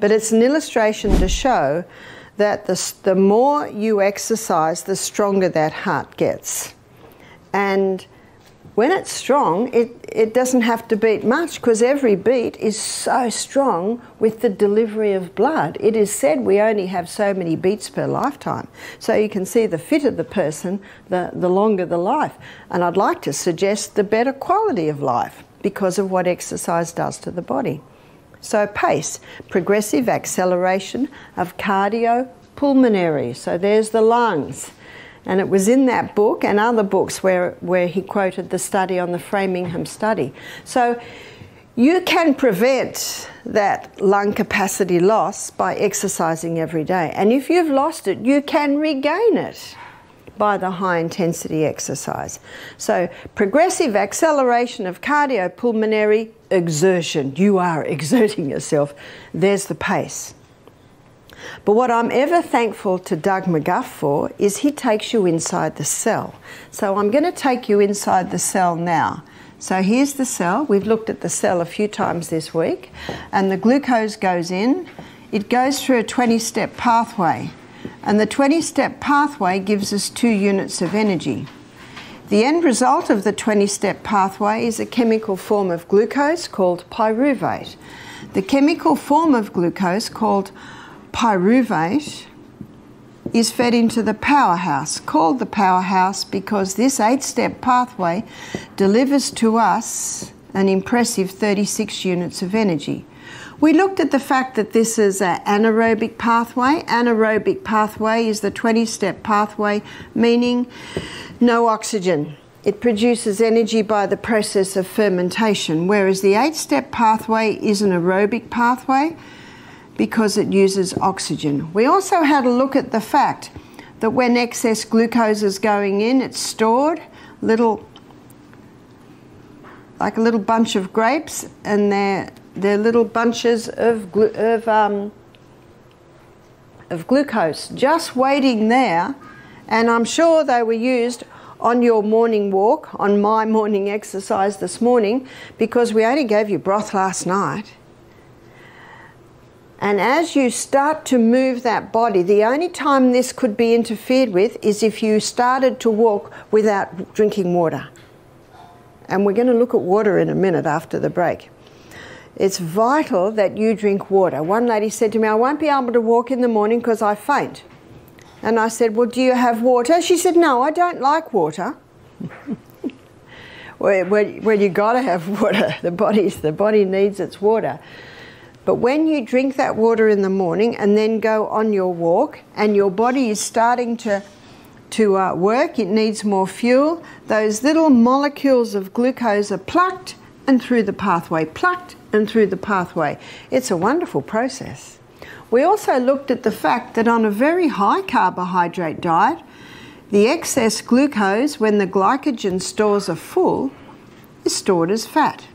But it's an illustration to show that the, the more you exercise, the stronger that heart gets. And when it's strong, it, it doesn't have to beat much because every beat is so strong with the delivery of blood. It is said we only have so many beats per lifetime. So you can see the fitter the person, the, the longer the life. And I'd like to suggest the better quality of life because of what exercise does to the body. So pace, progressive acceleration of cardiopulmonary. So there's the lungs. And it was in that book and other books where, where he quoted the study on the Framingham study. So you can prevent that lung capacity loss by exercising every day. And if you've lost it, you can regain it by the high intensity exercise. So, progressive acceleration of cardiopulmonary exertion. You are exerting yourself. There's the pace. But what I'm ever thankful to Doug McGuff for is he takes you inside the cell. So I'm going to take you inside the cell now. So here's the cell. We've looked at the cell a few times this week, and the glucose goes in. It goes through a 20 step pathway, and the 20 step pathway gives us two units of energy. The end result of the 20 step pathway is a chemical form of glucose called pyruvate. The chemical form of glucose called pyruvate is fed into the powerhouse, called the powerhouse because this eight step pathway delivers to us an impressive 36 units of energy. We looked at the fact that this is an anaerobic pathway. Anaerobic pathway is the 20 step pathway, meaning no oxygen. It produces energy by the process of fermentation, whereas the eight step pathway is an aerobic pathway because it uses oxygen. We also had a look at the fact that when excess glucose is going in, it's stored little like a little bunch of grapes, and they're they're little bunches of glu- of um, of glucose just waiting there, and I'm sure they were used on your morning walk, on my morning exercise this morning, because we only gave you broth last night. And as you start to move that body, the only time this could be interfered with is if you started to walk without drinking water. And we're going to look at water in a minute after the break. It's vital that you drink water. One lady said to me, I won't be able to walk in the morning because I faint. And I said, Well, do you have water? She said, No, I don't like water. well, well, you got to have water. The, body's, the body needs its water. But when you drink that water in the morning and then go on your walk and your body is starting to, to uh, work, it needs more fuel, those little molecules of glucose are plucked and through the pathway, plucked and through the pathway. It's a wonderful process. We also looked at the fact that on a very high carbohydrate diet, the excess glucose, when the glycogen stores are full, is stored as fat.